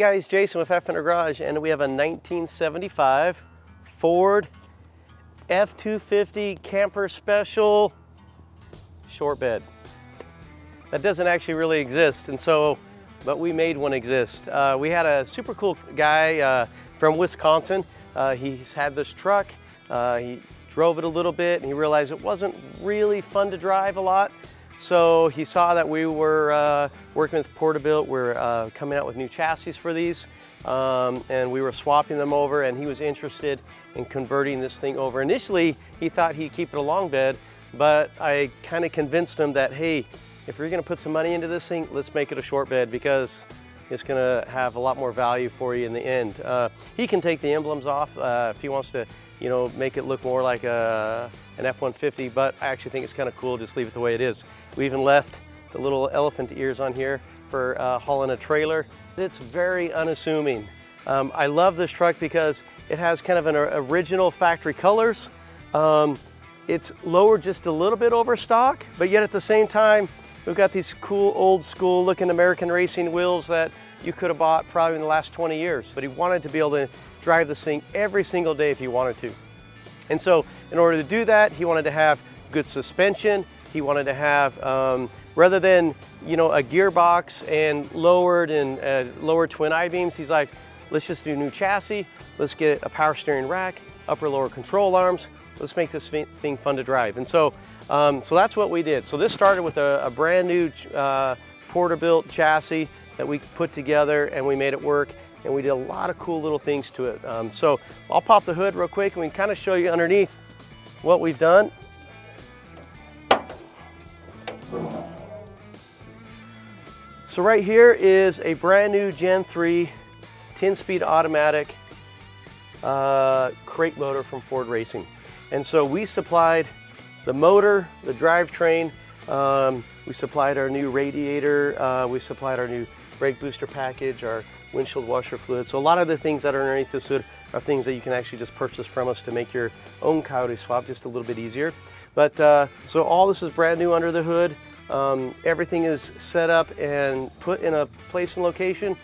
guys, Jason with Fat Fender Garage, and we have a 1975 Ford F-250 camper special short bed. That doesn't actually really exist, and so, but we made one exist. Uh, we had a super cool guy uh, from Wisconsin. Uh, he's had this truck. Uh, he drove it a little bit, and he realized it wasn't really fun to drive a lot. So he saw that we were uh, working with Porterbuilt. We're uh, coming out with new chassis for these. Um, and we were swapping them over and he was interested in converting this thing over. Initially, he thought he'd keep it a long bed, but I kind of convinced him that, hey, if you're gonna put some money into this thing, let's make it a short bed because it's gonna have a lot more value for you in the end. Uh, he can take the emblems off uh, if he wants to you know, make it look more like a, an F-150, but I actually think it's kind of cool, just leave it the way it is. We even left the little elephant ears on here for uh, hauling a trailer. It's very unassuming. Um, I love this truck because it has kind of an original factory colors. Um, it's lowered just a little bit over stock, but yet at the same time, we've got these cool old school looking American racing wheels that you could have bought probably in the last 20 years. But he wanted to be able to drive this thing every single day if he wanted to. And so in order to do that, he wanted to have good suspension. He wanted to have, um, rather than, you know, a gearbox and lowered and uh, lower twin I-beams, he's like, let's just do new chassis. Let's get a power steering rack, upper lower control arms. Let's make this thing fun to drive. And so, um, so that's what we did. So this started with a, a brand new uh, Porterbuilt chassis that we put together and we made it work and we did a lot of cool little things to it. Um, so I'll pop the hood real quick and we can kind of show you underneath what we've done. So right here is a brand new Gen 3 10-speed automatic uh, crate motor from Ford Racing. And so we supplied the motor, the drivetrain, um, we supplied our new radiator, uh, we supplied our new brake booster package, our windshield washer fluid. So a lot of the things that are underneath this hood are things that you can actually just purchase from us to make your own coyote swap just a little bit easier. But uh, so all this is brand new under the hood. Um, everything is set up and put in a place and location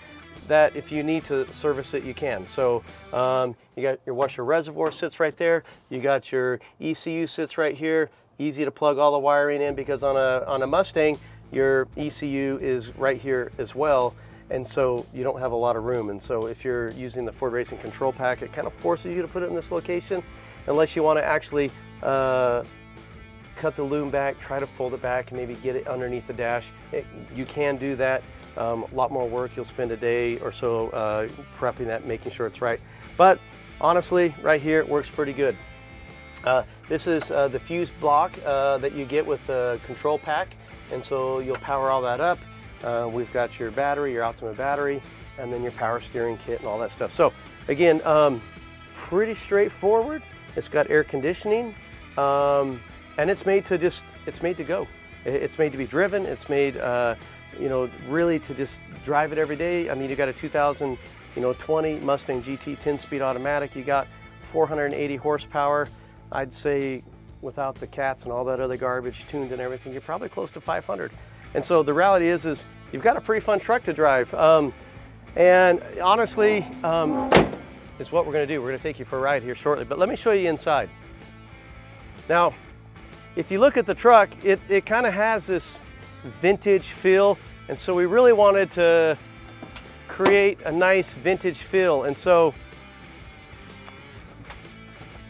that if you need to service it, you can. So um, you got your washer reservoir sits right there. You got your ECU sits right here. Easy to plug all the wiring in because on a, on a Mustang, your ECU is right here as well and so you don't have a lot of room. And so if you're using the Ford Racing control pack, it kind of forces you to put it in this location, unless you want to actually uh, cut the loom back, try to fold it back, and maybe get it underneath the dash. It, you can do that. Um, a lot more work. You'll spend a day or so uh, prepping that, making sure it's right. But honestly, right here, it works pretty good. Uh, this is uh, the fuse block uh, that you get with the control pack. And so you'll power all that up. Uh, we've got your battery, your Optima battery, and then your power steering kit and all that stuff. So again, um, pretty straightforward. It's got air conditioning, um, and it's made to just, it's made to go. It's made to be driven. It's made, uh, you know, really to just drive it every day. I mean, you got a 2000, you know, 20 Mustang GT 10-speed automatic. You got 480 horsepower. I'd say without the cats and all that other garbage tuned and everything, you're probably close to 500. And so the reality is, is you've got a pretty fun truck to drive. Um, and honestly, um, is what we're gonna do. We're gonna take you for a ride here shortly, but let me show you inside. Now, if you look at the truck, it, it kind of has this vintage feel. And so we really wanted to create a nice vintage feel. And so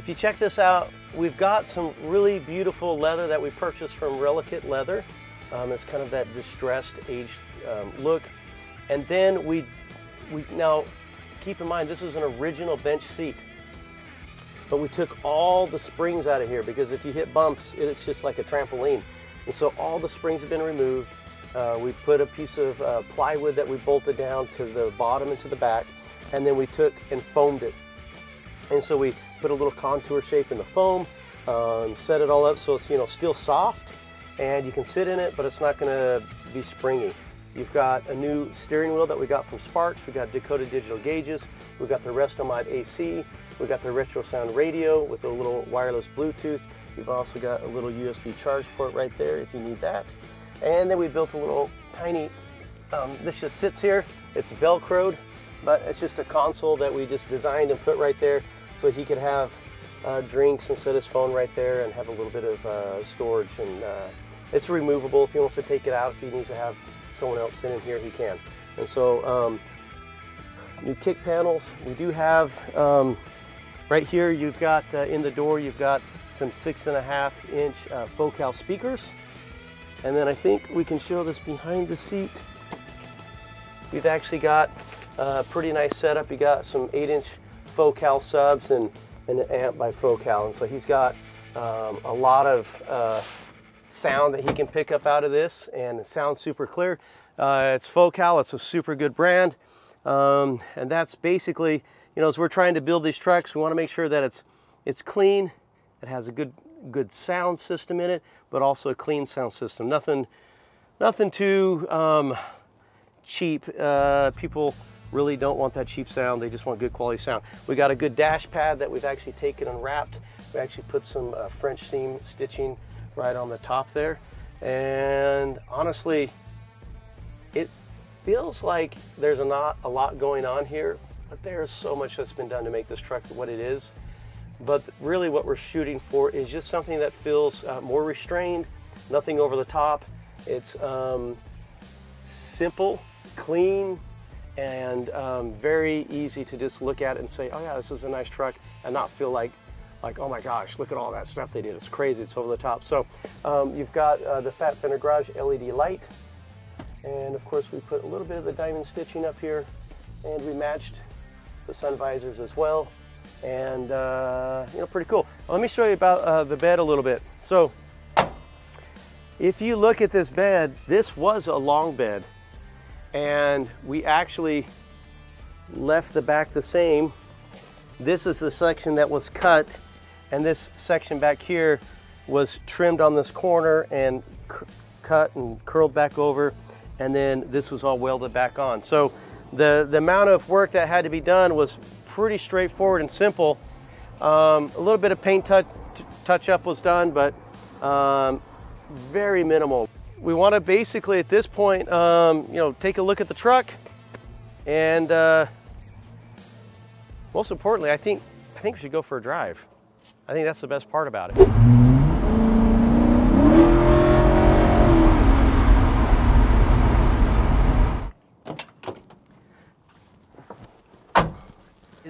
if you check this out, we've got some really beautiful leather that we purchased from Relicate Leather. Um, it's kind of that distressed, aged um, look. And then we, we now keep in mind this is an original bench seat, but we took all the springs out of here because if you hit bumps, it's just like a trampoline. And so all the springs have been removed. Uh, we put a piece of uh, plywood that we bolted down to the bottom and to the back, and then we took and foamed it. And so we put a little contour shape in the foam, um, set it all up so it's you know still soft, and you can sit in it, but it's not gonna be springy. You've got a new steering wheel that we got from Sparks. We got Dakota digital gauges. We've got the Restomod AC. We've got the Retro Sound radio with a little wireless Bluetooth. We've also got a little USB charge port right there if you need that. And then we built a little tiny, um, this just sits here. It's Velcroed. but it's just a console that we just designed and put right there so he could have uh, drinks and set his phone right there and have a little bit of uh, storage. And uh, it's removable if he wants to take it out. If he needs to have someone else sit in here, he can. And so um, new kick panels. We do have um, right here. You've got uh, in the door. You've got some six and a half inch uh, Focal speakers. And then I think we can show this behind the seat. We've actually got a pretty nice setup. You got some eight inch Focal subs and, and an amp by Focal. And so he's got um, a lot of uh, sound that he can pick up out of this and it sounds super clear. Uh, it's Focal, it's a super good brand. Um, and that's basically, you know, as we're trying to build these trucks, we want to make sure that it's, it's clean, it has a good, good sound system in it, but also a clean sound system. Nothing, nothing too um, cheap. Uh, people really don't want that cheap sound. They just want good quality sound. We got a good dash pad that we've actually taken and wrapped. We actually put some uh, French seam stitching right on the top there. And honestly, it feels like there's a, not, a lot going on here, but there's so much that's been done to make this truck what it is. But really what we're shooting for is just something that feels uh, more restrained, nothing over the top. It's um, simple, clean, and um, very easy to just look at and say, oh yeah, this is a nice truck, and not feel like, like oh my gosh, look at all that stuff they did. It's crazy, it's over the top. So um, you've got uh, the Fat Fender Garage LED light, and of course we put a little bit of the diamond stitching up here, and we matched the sun visors as well. And uh, you know, pretty cool. Let me show you about uh, the bed a little bit. So if you look at this bed, this was a long bed and we actually left the back the same. This is the section that was cut and this section back here was trimmed on this corner and cut and curled back over and then this was all welded back on. So the, the amount of work that had to be done was pretty straightforward and simple. Um, a little bit of paint touch, touch up was done, but um, very minimal we want to basically at this point, um, you know, take a look at the truck and uh, most importantly, I think, I think we should go for a drive. I think that's the best part about it.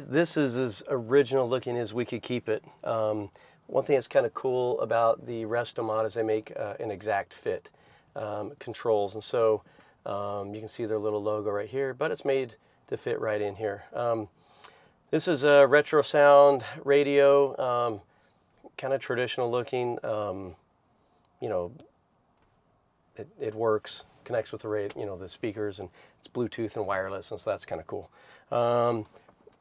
This is as original looking as we could keep it. Um, one thing that's kind of cool about the Restomod is they make uh, an exact fit um, controls. And so um, you can see their little logo right here, but it's made to fit right in here. Um, this is a retro sound radio, um, kind of traditional looking. Um, you know, it, it works, connects with the radio, you know, the speakers, and it's Bluetooth and wireless, and so that's kind of cool. Um,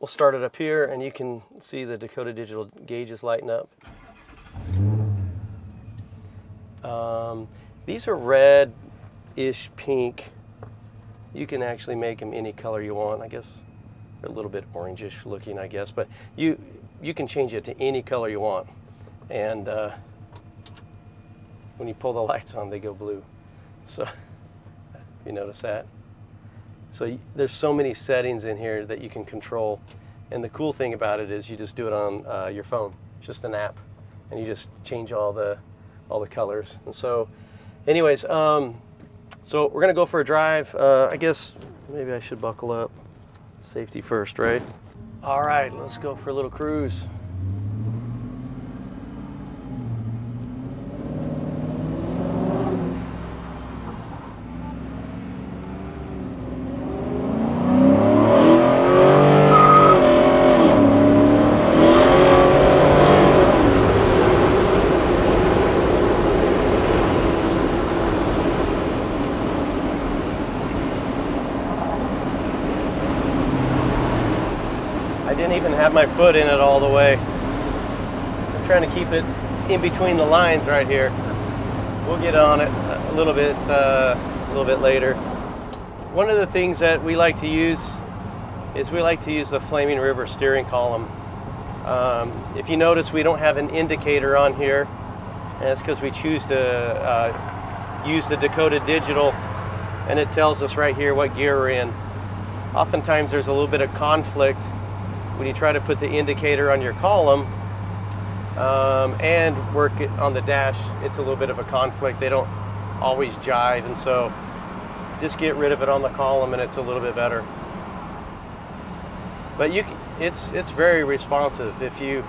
we'll start it up here, and you can see the Dakota Digital gauges lighting up. Um, these are red-ish pink. You can actually make them any color you want. I guess a little bit orangish looking, I guess, but you you can change it to any color you want. And uh, when you pull the lights on, they go blue. So you notice that? So there's so many settings in here that you can control. And the cool thing about it is you just do it on uh, your phone, just an app, and you just change all the all the colors. And so anyways, um, so we're gonna go for a drive. Uh, I guess maybe I should buckle up. Safety first, right? All right, let's go for a little cruise. My foot in it all the way. Just trying to keep it in between the lines right here. We'll get on it a little bit, uh, a little bit later. One of the things that we like to use is we like to use the Flaming River steering column. Um, if you notice, we don't have an indicator on here, and it's because we choose to uh, use the Dakota Digital, and it tells us right here what gear we're in. oftentimes there's a little bit of conflict when you try to put the indicator on your column um, and work it on the dash. It's a little bit of a conflict. They don't always jive, and so just get rid of it on the column, and it's a little bit better. But you, it's it's very responsive if you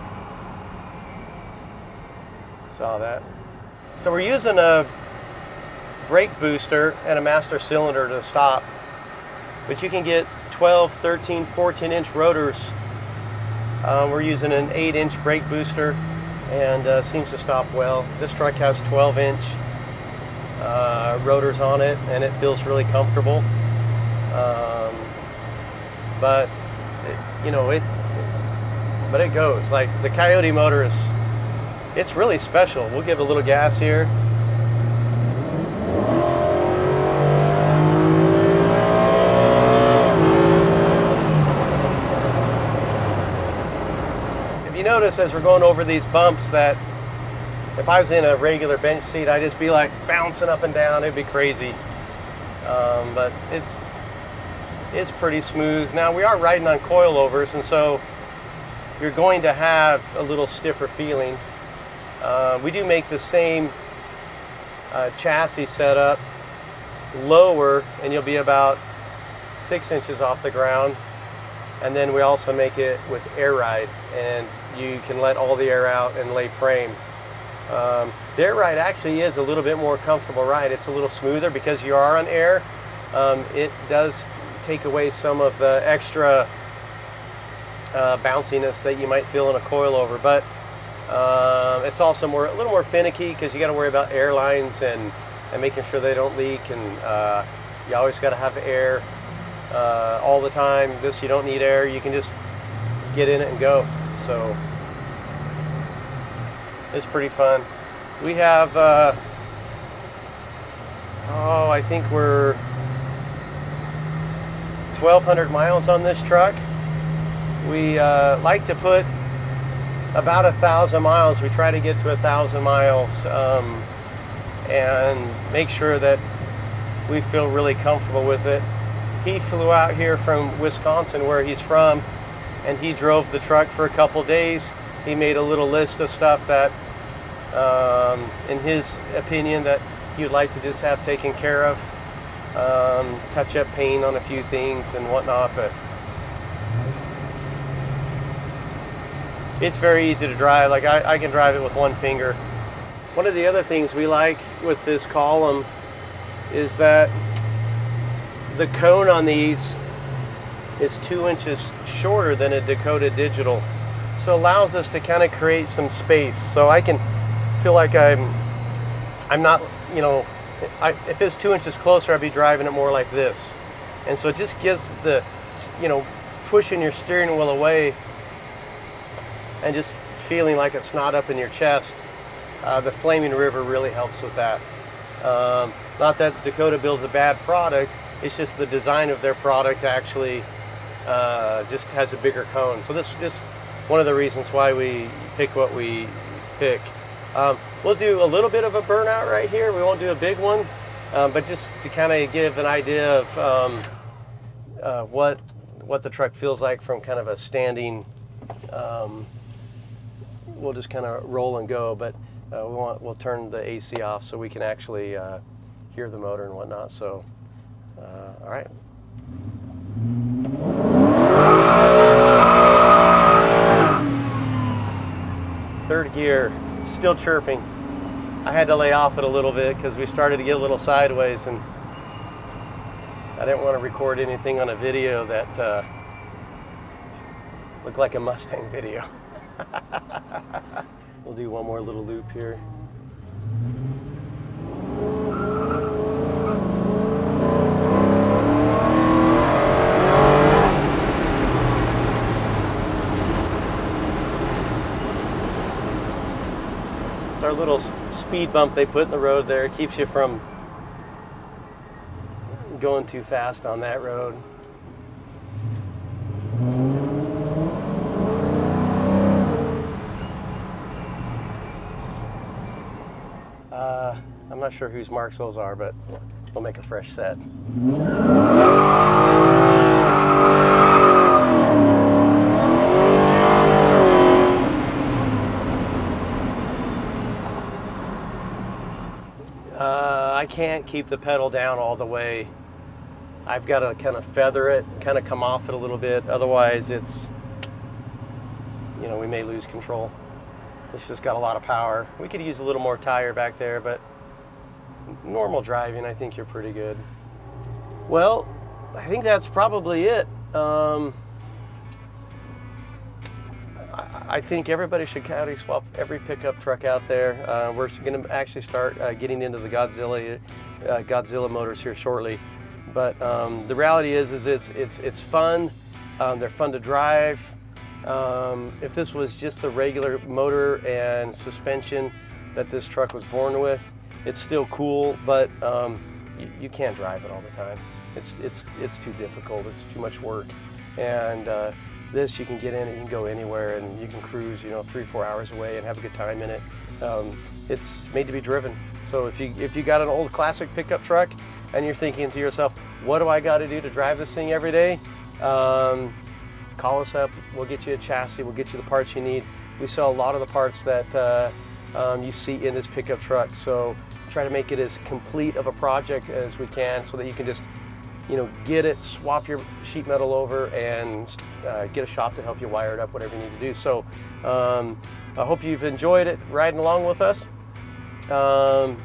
saw that. So we're using a brake booster and a master cylinder to stop, but you can get 12, 13, 14 inch rotors. Um, we're using an 8 inch brake booster and uh, seems to stop well. This truck has 12 inch uh, rotors on it and it feels really comfortable. Um, but, it, you know, it, but it goes. Like the Coyote motor is, it's really special. We'll give a little gas here. Notice as we're going over these bumps that if I was in a regular bench seat, I'd just be like bouncing up and down. It'd be crazy. Um, but it's it's pretty smooth. Now we are riding on coilovers, and so you're going to have a little stiffer feeling. Uh, we do make the same uh, chassis setup lower, and you'll be about six inches off the ground. And then we also make it with air ride, and you can let all the air out and lay frame. Um, the air ride actually is a little bit more comfortable ride. It's a little smoother because you are on air. Um, it does take away some of the extra uh, bounciness that you might feel in a coilover, but um, it's also more a little more finicky because you got to worry about airlines and and making sure they don't leak, and uh, you always got to have air uh, all the time. This you don't need air; you can just get in it and go. So it's pretty fun. We have, uh, oh, I think we're 1,200 miles on this truck. We uh, like to put about a thousand miles. We try to get to a thousand miles um, and make sure that we feel really comfortable with it. He flew out here from Wisconsin, where he's from, and he drove the truck for a couple days. He made a little list of stuff that, um, in his opinion, that he'd like to just have taken care of. Um, touch up paint on a few things and whatnot, but it's very easy to drive. Like I, I can drive it with one finger. One of the other things we like with this column is that the cone on these is two inches shorter than a Dakota Digital. So allows us to kind of create some space. So I can feel like I'm, I'm not, you know, I, if it's two inches closer, I'd be driving it more like this. And so it just gives the, you know, pushing your steering wheel away and just feeling like it's not up in your chest. Uh, the Flaming River really helps with that. Um, not that Dakota builds a bad product, it's just the design of their product actually uh, just has a bigger cone. So this is just one of the reasons why we pick what we pick. Um, we'll do a little bit of a burnout right here. We won't do a big one, um, but just to kind of give an idea of um, uh, what what the truck feels like from kind of a standing. Um, we'll just kind of roll and go, but uh, we want we'll turn the AC off so we can actually uh, hear the motor and whatnot. So, uh, all right. Third gear, still chirping. I had to lay off it a little bit because we started to get a little sideways and I didn't want to record anything on a video that uh, looked like a Mustang video. we'll do one more little loop here. Our little speed bump they put in the road there. It keeps you from going too fast on that road. Uh, I'm not sure whose marks those are, but we'll make a fresh set. I can't keep the pedal down all the way. I've got to kind of feather it, kind of come off it a little bit. Otherwise, it's, you know, we may lose control. It's just got a lot of power. We could use a little more tire back there, but normal driving, I think you're pretty good. Well, I think that's probably it. Um, I, think everybody should caddy swap every pickup truck out there. Uh, we're going to actually start uh, getting into the Godzilla uh, Godzilla motors here shortly. But um, the reality is, is it's it's it's fun. Um, they're fun to drive. Um, if this was just the regular motor and suspension that this truck was born with, it's still cool, but um, you, you, can't drive it all the time. It's, it's, it's too difficult, it's too much work. And uh, this, you can get in it, you can go anywhere and you can cruise, you know, three, four hours away and have a good time in it. Um, it's made to be driven. So if you, if you got an old classic pickup truck and you're thinking to yourself, what do I got to do to drive this thing every day? Um, call us up. We'll get you a chassis. We'll get you the parts you need. We sell a lot of the parts that uh, um, you see in this pickup truck. So try to make it as complete of a project as we can so that you can just you know, get it, swap your sheet metal over, and uh, get a shop to help you wire it up, whatever you need to do. So um, I hope you've enjoyed it riding along with us um,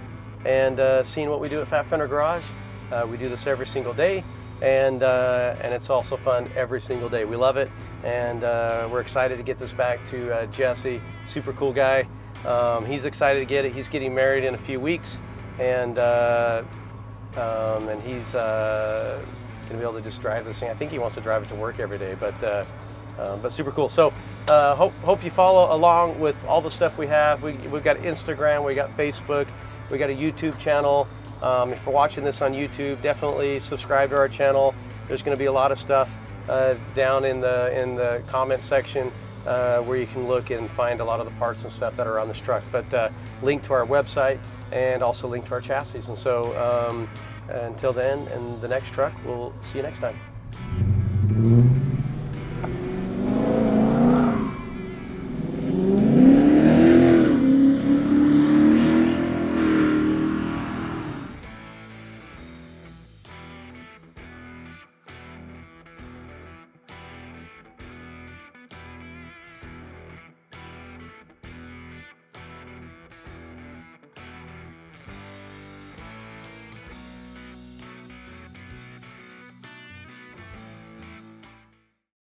and uh, seeing what we do at Fat Fender Garage. Uh, we do this every single day and uh, and it's also fun every single day. We love it, and uh, we're excited to get this back to uh, Jesse. Super cool guy. Um, he's excited to get it. He's getting married in a few weeks, and um, and he's uh, gonna be able to just drive this thing. I think he wants to drive it to work every day, but. Uh, um, but super cool. So hope hope you follow along with all the stuff we have. We, we've got Instagram, we got Facebook, we got a YouTube channel. Um, if you're watching this on YouTube, definitely subscribe to our channel. There's going to be a lot of stuff uh, down in the in the comment section uh, where you can look and find a lot of the parts and stuff that are on this truck. But uh, link to our website and also link to our chassis. And so um, until then, and the next truck, we'll see you next time.